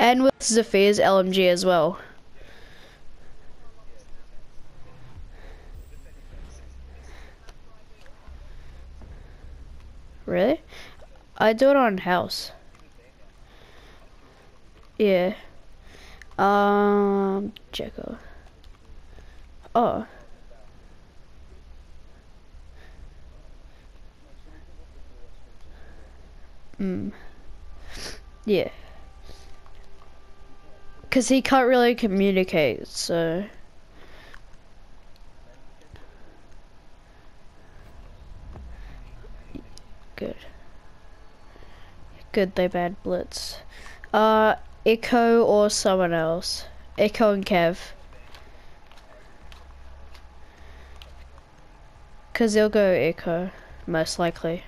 And with Zofia's LMG as well. Really? I do it on house. Yeah. Um, Jekko. Oh. Mm. Yeah. Because he can't really communicate, so... Good. Good, they bad Blitz. Uh, Echo or someone else. Echo and Kev. Because they'll go Echo, most likely.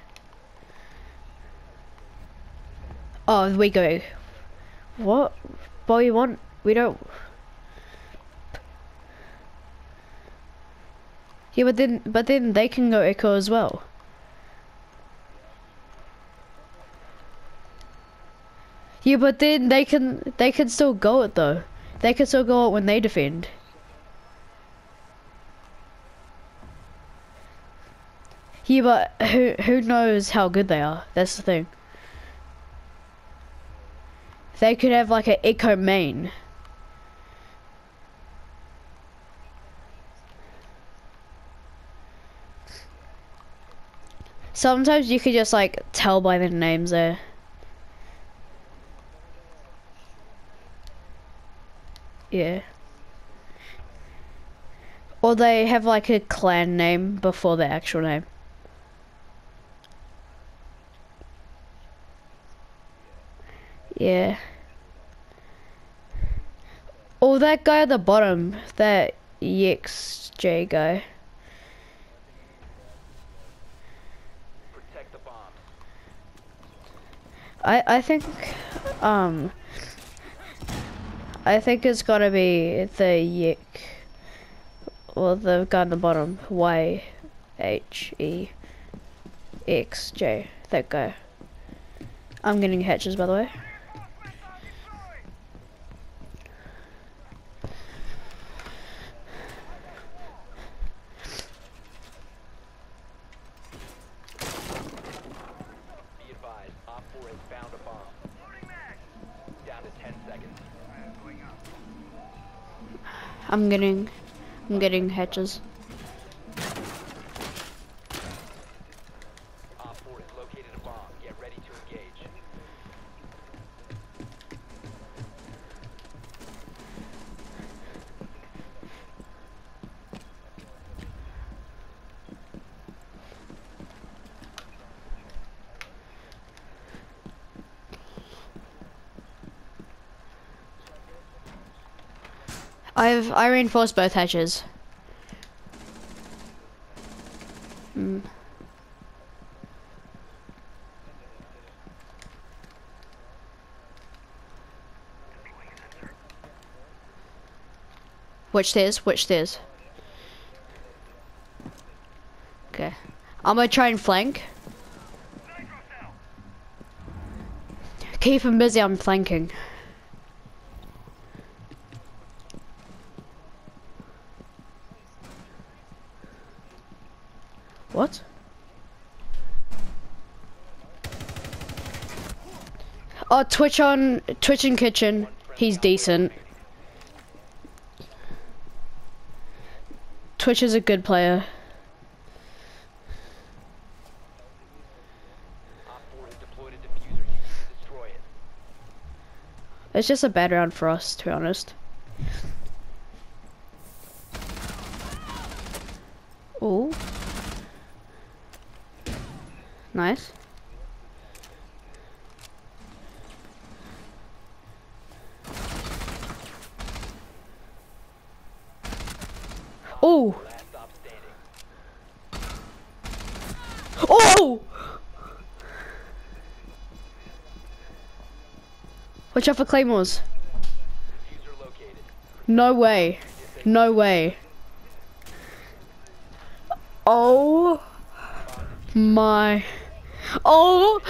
Oh, we go. What? What we want? We don't. Yeah, but then, but then they can go Echo as well. Yeah, but then they can they can still go it though. They can still go it when they defend. Yeah, but who who knows how good they are? That's the thing. They could have like an echo main. Sometimes you could just like tell by the names there. Yeah. Or they have like a clan name before their actual name. Yeah. Or that guy at the bottom, that EXJ guy. I I think um I think it's gotta be the Yik. Well, the guy on the bottom. Y H E X J. That guy. I'm getting hatches, by the way. I'm getting, I'm getting hatches. I've I reinforced both hatches. Hmm. Which stairs? Which stairs? Okay. I'm gonna try and flank. Keep him busy, I'm flanking. What? Oh, Twitch on Twitch and Kitchen. He's decent. Twitch is a good player. It's just a bad round for us, to be honest. Oh. Nice. Oh! Oh! Watch out for claymores. No way. No way. Oh my. Oh!